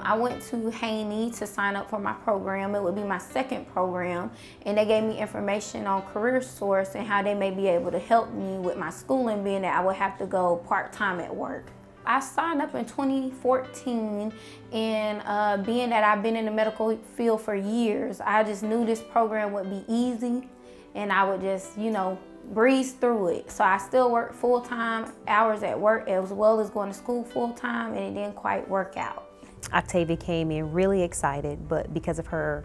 I went to Haney to sign up for my program. It would be my second program, and they gave me information on Career Source and how they may be able to help me with my schooling, being that I would have to go part-time at work. I signed up in 2014 and uh, being that I've been in the medical field for years, I just knew this program would be easy and I would just, you know, breeze through it. So I still work full-time hours at work as well as going to school full-time and it didn't quite work out. Octavia came in really excited, but because of her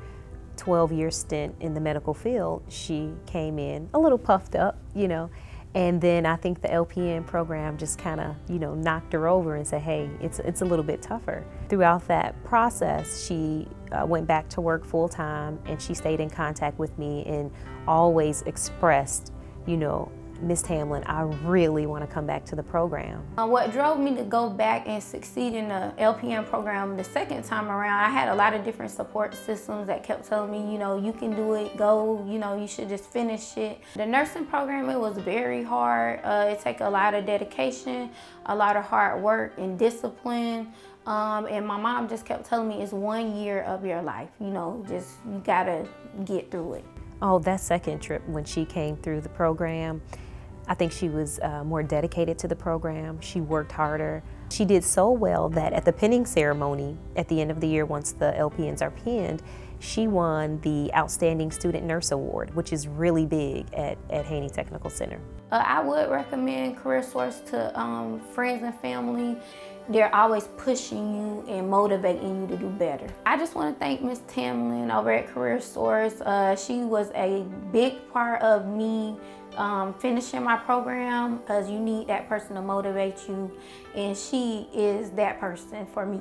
12 year stint in the medical field, she came in a little puffed up, you know. And then I think the LPN program just kind of, you know, knocked her over and said, hey, it's, it's a little bit tougher. Throughout that process, she uh, went back to work full time and she stayed in contact with me and always expressed, you know, Miss Tamlin, I really want to come back to the program. Uh, what drove me to go back and succeed in the LPN program the second time around, I had a lot of different support systems that kept telling me, you know, you can do it, go, you know, you should just finish it. The nursing program, it was very hard. Uh, it takes a lot of dedication, a lot of hard work and discipline. Um, and my mom just kept telling me it's one year of your life, you know, just you gotta get through it. Oh, that second trip when she came through the program, I think she was uh, more dedicated to the program. She worked harder. She did so well that at the pinning ceremony at the end of the year, once the LPNs are pinned, she won the Outstanding Student Nurse Award, which is really big at, at Haney Technical Center. Uh, I would recommend Career Source to um, friends and family. They're always pushing you and motivating you to do better. I just want to thank Ms. Tamlin over at Career Source. Uh, she was a big part of me um, finishing my program because you need that person to motivate you and she is that person for me.